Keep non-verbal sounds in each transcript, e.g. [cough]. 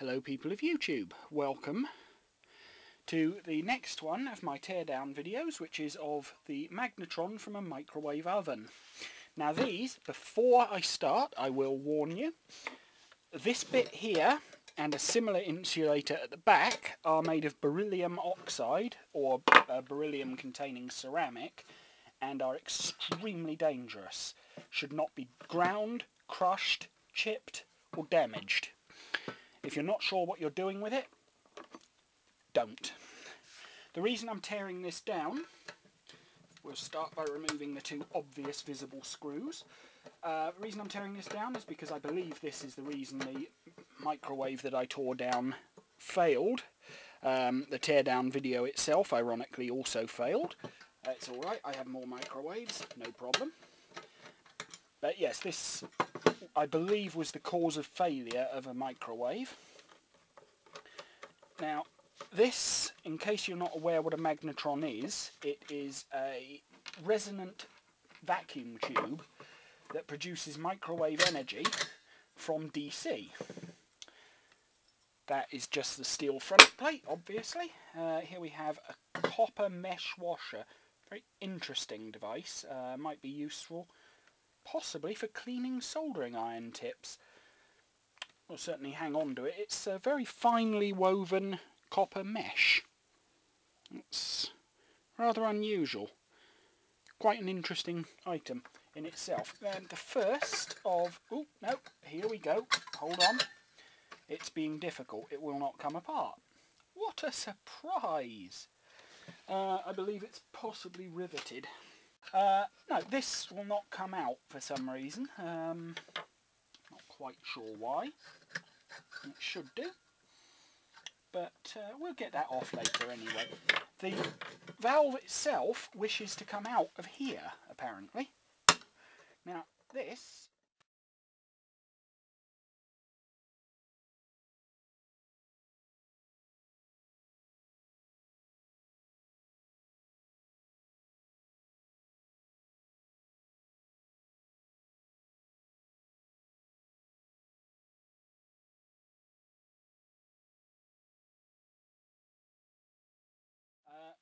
Hello people of YouTube, welcome to the next one of my teardown videos which is of the magnetron from a microwave oven. Now these, before I start, I will warn you, this bit here and a similar insulator at the back are made of beryllium oxide or uh, beryllium containing ceramic and are extremely dangerous. Should not be ground, crushed, chipped or damaged. If you're not sure what you're doing with it, don't. The reason I'm tearing this down, we'll start by removing the two obvious visible screws. Uh, the reason I'm tearing this down is because I believe this is the reason the microwave that I tore down failed. Um, the teardown video itself, ironically, also failed. Uh, it's alright, I have more microwaves, no problem. But yes, this I believe was the cause of failure of a microwave. Now, this, in case you're not aware what a magnetron is, it is a resonant vacuum tube that produces microwave energy from DC. That is just the steel front plate, obviously. Uh, here we have a copper mesh washer. Very interesting device. Uh, might be useful possibly for cleaning soldering iron tips. We'll certainly hang on to it. It's a very finely woven copper mesh. It's rather unusual. Quite an interesting item in itself. And the first of... Oh, no, here we go. Hold on. It's being difficult. It will not come apart. What a surprise! Uh, I believe it's possibly riveted. Uh, no, this will not come out for some reason. Um, not quite sure why. It should do. But uh, we'll get that off later anyway. The valve itself wishes to come out of here, apparently. Now, this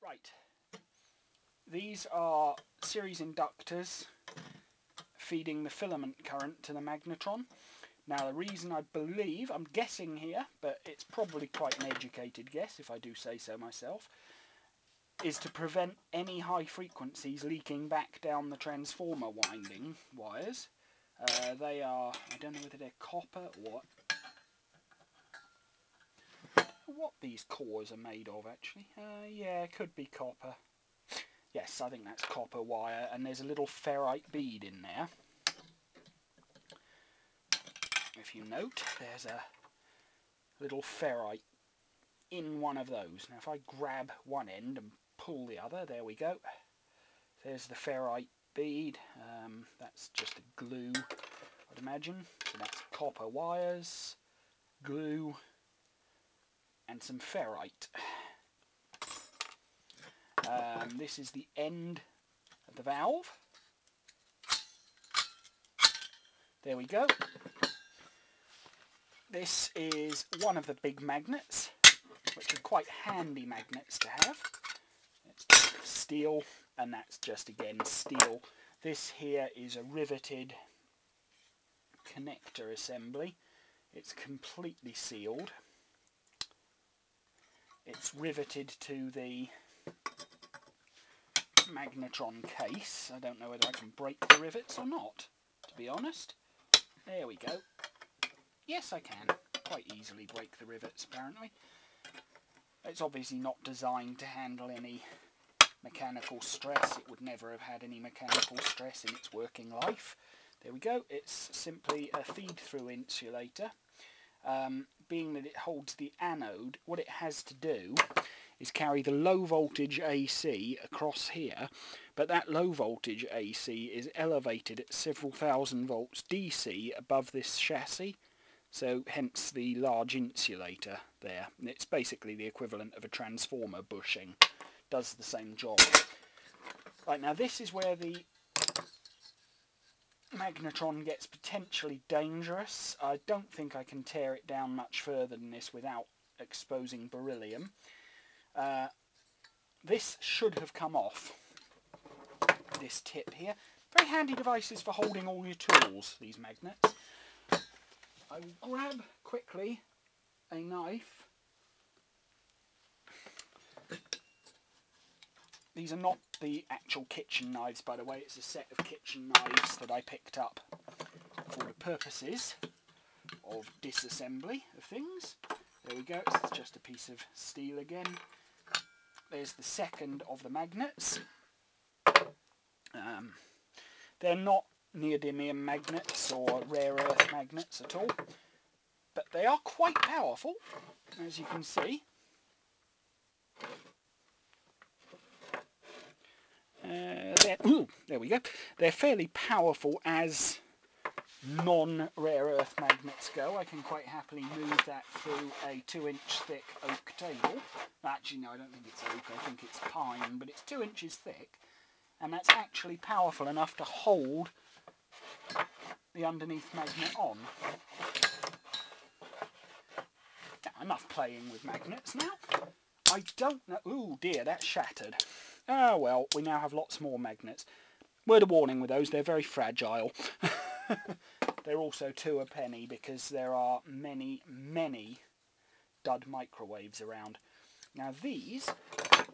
Right. These are series inductors feeding the filament current to the magnetron. Now the reason I believe, I'm guessing here, but it's probably quite an educated guess if I do say so myself, is to prevent any high frequencies leaking back down the transformer winding wires. Uh, they are, I don't know whether they're copper or what these cores are made of actually. Uh, yeah, could be copper. Yes, I think that's copper wire and there's a little ferrite bead in there. If you note, there's a little ferrite in one of those. Now if I grab one end and pull the other, there we go. There's the ferrite bead. Um, that's just a glue, I'd imagine. So that's copper wires, glue, and some ferrite. Um, this is the end of the valve. There we go. This is one of the big magnets, which are quite handy magnets to have. It's steel, and that's just again steel. This here is a riveted connector assembly. It's completely sealed it's riveted to the magnetron case. I don't know whether I can break the rivets or not, to be honest. There we go. Yes, I can. Quite easily break the rivets, apparently. It's obviously not designed to handle any mechanical stress. It would never have had any mechanical stress in its working life. There we go. It's simply a feed-through insulator um, being that it holds the anode, what it has to do is carry the low voltage AC across here, but that low voltage AC is elevated at several thousand volts DC above this chassis, so hence the large insulator there. It's basically the equivalent of a transformer bushing, does the same job. Right, now this is where the magnetron gets potentially dangerous. I don't think I can tear it down much further than this without exposing beryllium. Uh, this should have come off, this tip here. Very handy devices for holding all your tools, these magnets. I will grab quickly a knife. These are not the actual kitchen knives, by the way. It's a set of kitchen knives that I picked up for the purposes of disassembly of things. There we go, it's just a piece of steel again. There's the second of the magnets. Um, they're not neodymium magnets or rare earth magnets at all, but they are quite powerful, as you can see. Uh, ooh, [clears throat] there we go. They're fairly powerful as non-rare earth magnets go. I can quite happily move that through a two inch thick oak table. Actually no, I don't think it's oak, I think it's pine, but it's two inches thick. And that's actually powerful enough to hold the underneath magnet on. enough playing with magnets now. I don't know... Ooh dear, that's shattered. Ah well, we now have lots more magnets. Word of warning with those, they're very fragile. [laughs] They're also two a penny because there are many, many dud microwaves around. Now these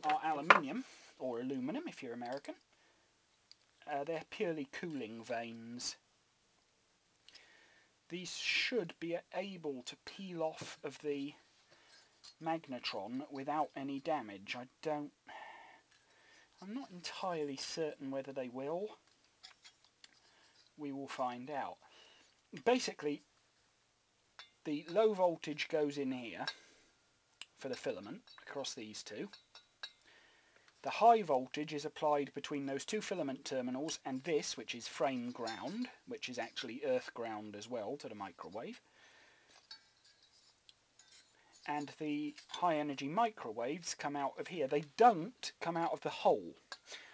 are aluminium, or aluminum if you're American. Uh, they're purely cooling vanes. These should be able to peel off of the magnetron without any damage. I don't... I'm not entirely certain whether they will. We will find out basically the low voltage goes in here for the filament across these two. The high voltage is applied between those two filament terminals and this, which is frame ground, which is actually earth ground as well to the microwave. And the high energy microwaves come out of here. They don't come out of the hole.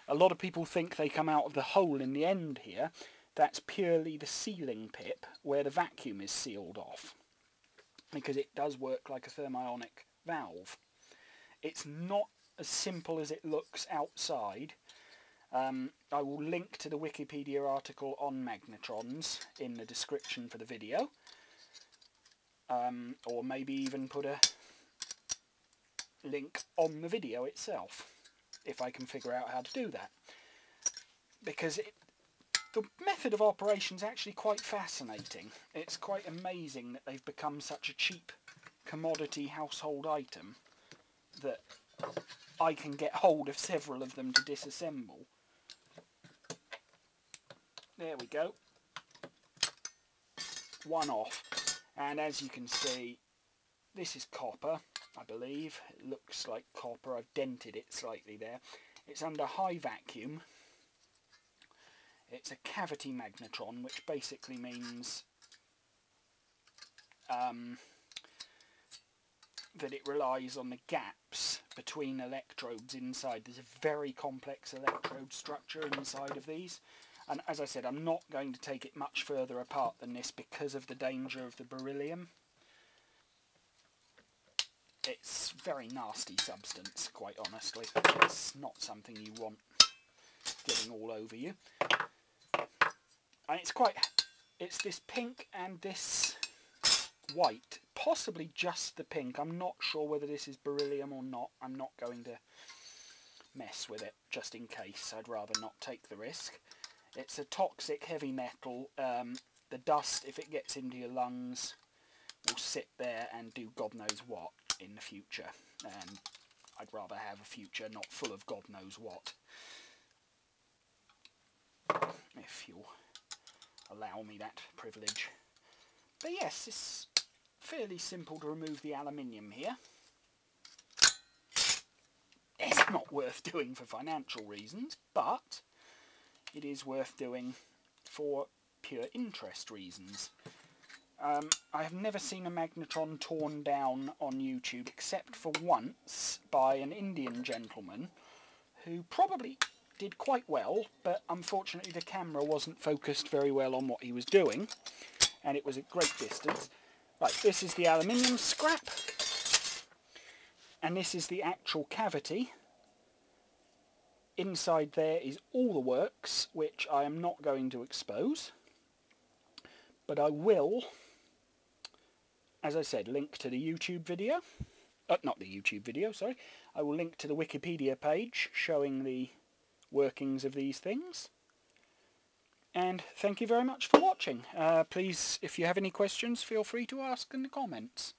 A lot of people think they come out of the hole in the end here, that's purely the sealing pip where the vacuum is sealed off because it does work like a thermionic valve. It's not as simple as it looks outside. Um, I will link to the Wikipedia article on magnetrons in the description for the video. Um, or maybe even put a link on the video itself if I can figure out how to do that because it, the method of operation is actually quite fascinating. It's quite amazing that they've become such a cheap commodity household item that I can get hold of several of them to disassemble. There we go. One off. And as you can see, this is copper, I believe. It looks like copper. I've dented it slightly there. It's under high vacuum it's a cavity magnetron, which basically means um, that it relies on the gaps between electrodes inside. There's a very complex electrode structure inside of these. And as I said, I'm not going to take it much further apart than this because of the danger of the beryllium. It's very nasty substance, quite honestly. It's not something you want getting all over you. And it's quite it's this pink and this white possibly just the pink. I'm not sure whether this is beryllium or not. I'm not going to mess with it just in case. I'd rather not take the risk it's a toxic heavy metal um, the dust if it gets into your lungs will sit there and do God knows what in the future and I'd rather have a future not full of God knows what if you'll allow me that privilege. But yes, it's fairly simple to remove the aluminium here. It's not worth doing for financial reasons, but it is worth doing for pure interest reasons. Um, I have never seen a magnetron torn down on YouTube except for once by an Indian gentleman who probably did quite well, but unfortunately the camera wasn't focused very well on what he was doing, and it was at great distance. Right, this is the aluminium scrap, and this is the actual cavity. Inside there is all the works, which I am not going to expose, but I will, as I said, link to the YouTube video, uh, not the YouTube video, sorry, I will link to the Wikipedia page showing the workings of these things. And thank you very much for watching. Uh, please, if you have any questions, feel free to ask in the comments.